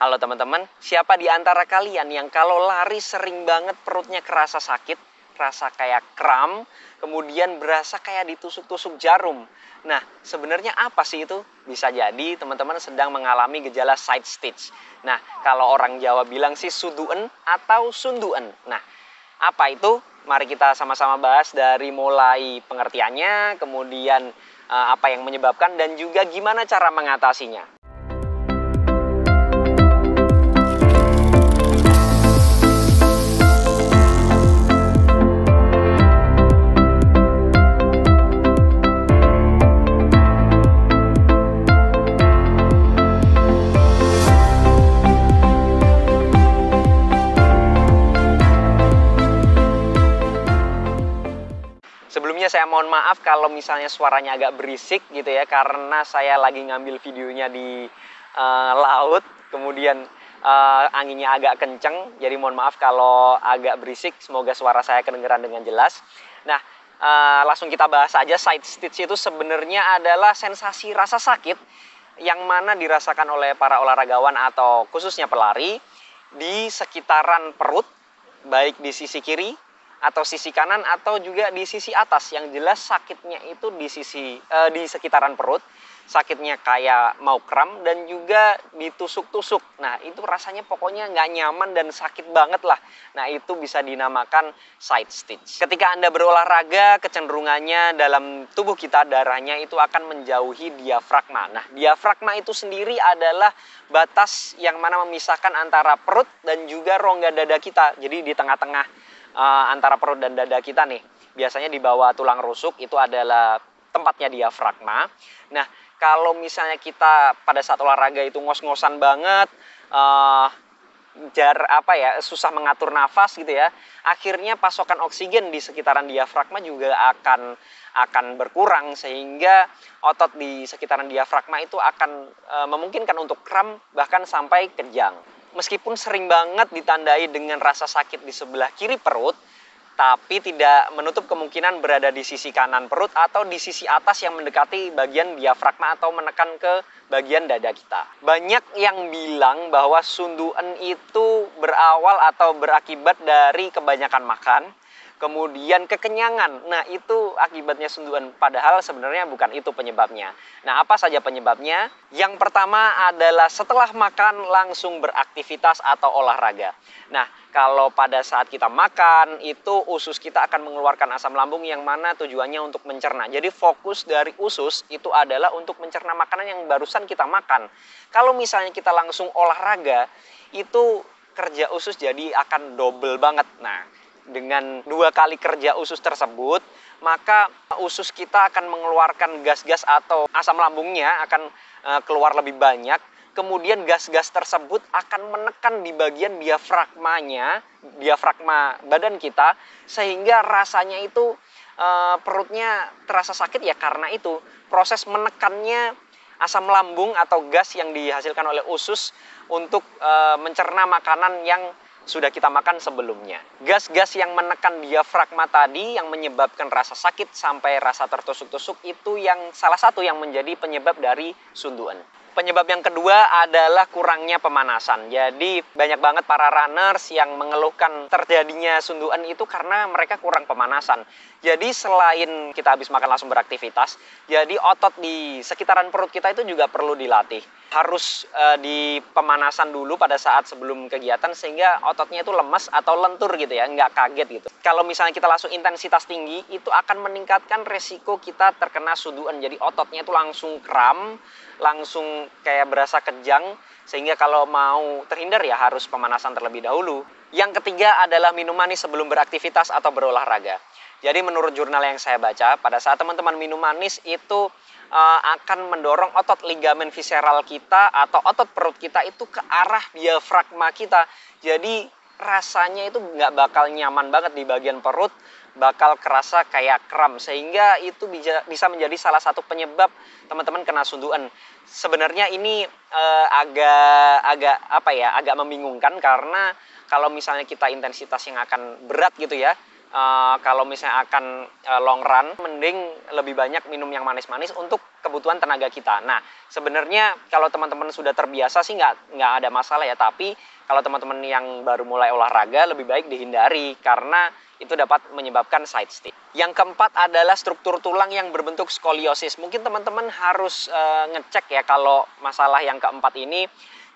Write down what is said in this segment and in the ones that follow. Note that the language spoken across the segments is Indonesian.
Halo teman-teman, siapa di antara kalian yang kalau lari sering banget perutnya kerasa sakit, kerasa kayak kram, kemudian berasa kayak ditusuk-tusuk jarum? Nah, sebenarnya apa sih itu? Bisa jadi teman-teman sedang mengalami gejala side stitch. Nah, kalau orang Jawa bilang sih suduen atau sunduen. Nah, apa itu? Mari kita sama-sama bahas dari mulai pengertiannya, kemudian eh, apa yang menyebabkan dan juga gimana cara mengatasinya. Saya mohon maaf kalau misalnya suaranya agak berisik gitu ya karena saya lagi ngambil videonya di uh, laut, kemudian uh, anginnya agak kenceng, jadi mohon maaf kalau agak berisik. Semoga suara saya kedengeran dengan jelas. Nah, uh, langsung kita bahas aja side stitch itu sebenarnya adalah sensasi rasa sakit yang mana dirasakan oleh para olahragawan atau khususnya pelari di sekitaran perut, baik di sisi kiri atau sisi kanan atau juga di sisi atas. Yang jelas sakitnya itu di sisi uh, di sekitaran perut. Sakitnya kayak mau kram dan juga ditusuk-tusuk. Nah itu rasanya pokoknya nggak nyaman dan sakit banget lah. Nah itu bisa dinamakan side stitch. Ketika anda berolahraga kecenderungannya dalam tubuh kita darahnya itu akan menjauhi diafragma. Nah diafragma itu sendiri adalah batas yang mana memisahkan antara perut dan juga rongga dada kita. Jadi di tengah-tengah uh, antara perut dan dada kita nih. Biasanya di bawah tulang rusuk itu adalah tempatnya diafragma. Nah, kalau misalnya kita pada saat olahraga itu ngos-ngosan banget, uh, jar apa ya susah mengatur nafas gitu ya akhirnya pasokan oksigen di sekitaran diafragma juga akan akan berkurang sehingga otot di sekitaran diafragma itu akan e, memungkinkan untuk kram bahkan sampai kejang meskipun sering banget ditandai dengan rasa sakit di sebelah kiri perut, tapi tidak menutup kemungkinan berada di sisi kanan perut atau di sisi atas yang mendekati bagian diafragma atau menekan ke bagian dada kita. Banyak yang bilang bahwa sunduan itu berawal atau berakibat dari kebanyakan makan, kemudian kekenyangan. Nah, itu akibatnya sunduan padahal sebenarnya bukan itu penyebabnya. Nah, apa saja penyebabnya? Yang pertama adalah setelah makan langsung beraktivitas atau olahraga. Nah, kalau pada saat kita makan itu usus kita akan mengeluarkan asam lambung yang mana tujuannya untuk mencerna. Jadi fokus dari usus itu adalah untuk mencerna makanan yang barusan kita makan. Kalau misalnya kita langsung olahraga itu kerja usus jadi akan double banget. Nah, dengan dua kali kerja usus tersebut, maka usus kita akan mengeluarkan gas-gas atau asam lambungnya akan eh, keluar lebih banyak. Kemudian gas-gas tersebut akan menekan di bagian diafragmanya, diafragma badan kita, sehingga rasanya itu eh, perutnya terasa sakit ya karena itu proses menekannya asam lambung atau gas yang dihasilkan oleh usus untuk eh, mencerna makanan yang sudah kita makan sebelumnya. Gas-gas yang menekan diafragma tadi yang menyebabkan rasa sakit sampai rasa tertusuk-tusuk itu yang salah satu yang menjadi penyebab dari sunduan. Penyebab yang kedua adalah kurangnya pemanasan. Jadi banyak banget para runners yang mengeluhkan terjadinya sunduan itu karena mereka kurang pemanasan. Jadi selain kita habis makan langsung beraktivitas, jadi otot di sekitaran perut kita itu juga perlu dilatih. Harus e, di pemanasan dulu pada saat sebelum kegiatan sehingga ototnya itu lemas atau lentur gitu ya, nggak kaget gitu. Kalau misalnya kita langsung intensitas tinggi, itu akan meningkatkan resiko kita terkena sunduan. Jadi ototnya itu langsung kram, langsung kayak berasa kejang sehingga kalau mau terhindar ya harus pemanasan terlebih dahulu. Yang ketiga adalah minum manis sebelum beraktivitas atau berolahraga. Jadi menurut jurnal yang saya baca, pada saat teman-teman minum manis itu uh, akan mendorong otot ligamen visceral kita atau otot perut kita itu ke arah diafragma kita. Jadi rasanya itu nggak bakal nyaman banget di bagian perut bakal kerasa kayak kram sehingga itu bisa menjadi salah satu penyebab teman-teman kena sunduan. Sebenarnya ini uh, agak agak apa ya agak membingungkan karena kalau misalnya kita intensitas yang akan berat gitu ya uh, kalau misalnya akan uh, long run, mending lebih banyak minum yang manis-manis untuk kebutuhan tenaga kita. Nah, sebenarnya kalau teman-teman sudah terbiasa sih nggak nggak ada masalah ya. Tapi kalau teman-teman yang baru mulai olahraga lebih baik dihindari karena itu dapat menyebabkan side stick. Yang keempat adalah struktur tulang yang berbentuk skoliosis. Mungkin teman-teman harus uh, ngecek ya kalau masalah yang keempat ini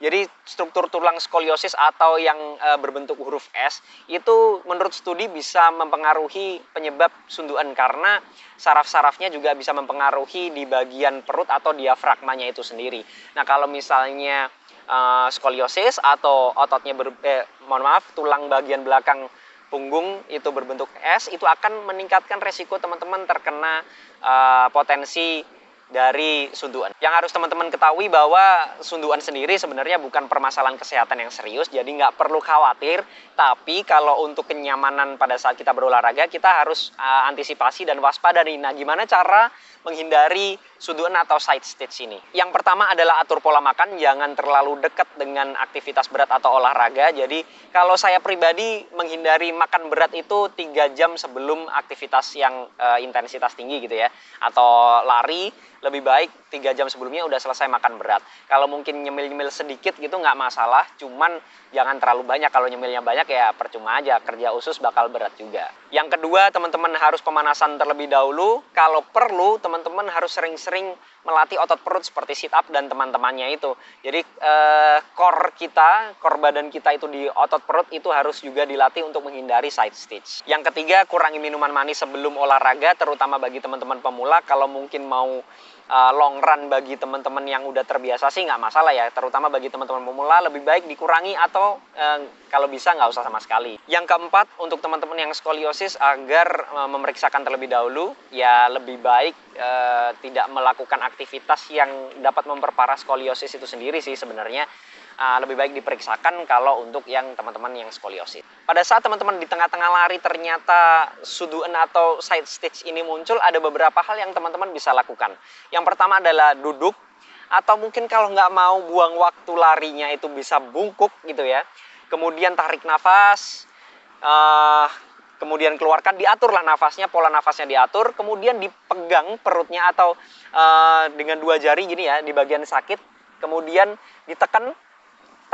jadi struktur tulang skoliosis atau yang e, berbentuk huruf S itu menurut studi bisa mempengaruhi penyebab sunduan karena saraf-sarafnya juga bisa mempengaruhi di bagian perut atau diafragmanya itu sendiri. Nah, kalau misalnya e, skoliosis atau ototnya ber, eh, mohon maaf tulang bagian belakang punggung itu berbentuk S itu akan meningkatkan resiko teman-teman terkena uh, potensi dari sunduan. Yang harus teman-teman ketahui bahwa sunduan sendiri sebenarnya bukan permasalahan kesehatan yang serius, jadi nggak perlu khawatir. Tapi kalau untuk kenyamanan pada saat kita berolahraga, kita harus uh, antisipasi dan waspada nih. Nah, gimana cara menghindari sunduan atau side stitch ini? Yang pertama adalah atur pola makan, jangan terlalu dekat dengan aktivitas berat atau olahraga. Jadi kalau saya pribadi menghindari makan berat itu tiga jam sebelum aktivitas yang uh, intensitas tinggi gitu ya, atau lari lebih baik tiga jam sebelumnya udah selesai makan berat. Kalau mungkin nyemil-nyemil sedikit gitu nggak masalah, cuman jangan terlalu banyak. Kalau nyemilnya banyak ya percuma aja, kerja usus bakal berat juga. Yang kedua, teman-teman harus pemanasan terlebih dahulu. Kalau perlu, teman-teman harus sering-sering melatih otot perut seperti sit up dan teman-temannya itu. Jadi eh, core kita, core badan kita itu di otot perut itu harus juga dilatih untuk menghindari side stitch. Yang ketiga, kurangi minuman manis sebelum olahraga, terutama bagi teman-teman pemula. Kalau mungkin mau uh, long run bagi teman-teman yang udah terbiasa sih nggak masalah ya. Terutama bagi teman-teman pemula lebih baik dikurangi atau uh, kalau bisa nggak usah sama sekali. Yang keempat untuk teman-teman yang skoliosis agar uh, memeriksakan terlebih dahulu ya lebih baik uh, tidak melakukan aktivitas yang dapat memperparah skoliosis itu sendiri sih sebenarnya uh, lebih baik diperiksakan kalau untuk yang teman-teman yang skoliosis. Pada saat teman-teman di tengah-tengah lari ternyata suduan atau side stitch ini muncul, ada beberapa hal yang teman-teman bisa lakukan. Yang pertama adalah duduk, atau mungkin kalau nggak mau buang waktu larinya itu bisa bungkuk gitu ya. Kemudian tarik nafas, uh, kemudian keluarkan, diaturlah nafasnya, pola nafasnya diatur, kemudian dipegang perutnya atau uh, dengan dua jari gini ya di bagian sakit, kemudian ditekan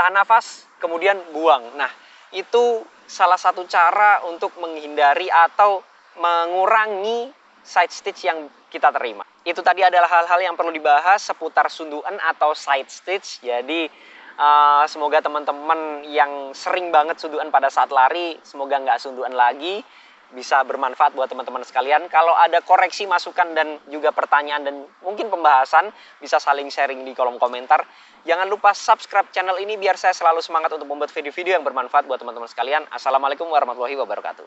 tahan nafas, kemudian buang. Nah, itu salah satu cara untuk menghindari atau mengurangi side stitch yang kita terima. Itu tadi adalah hal-hal yang perlu dibahas seputar sunduan atau side stitch. Jadi uh, semoga teman-teman yang sering banget sunduan pada saat lari, semoga nggak sunduan lagi bisa bermanfaat buat teman-teman sekalian. Kalau ada koreksi, masukan, dan juga pertanyaan dan mungkin pembahasan, bisa saling sharing di kolom komentar. Jangan lupa subscribe channel ini biar saya selalu semangat untuk membuat video-video yang bermanfaat buat teman-teman sekalian. Assalamualaikum warahmatullahi wabarakatuh.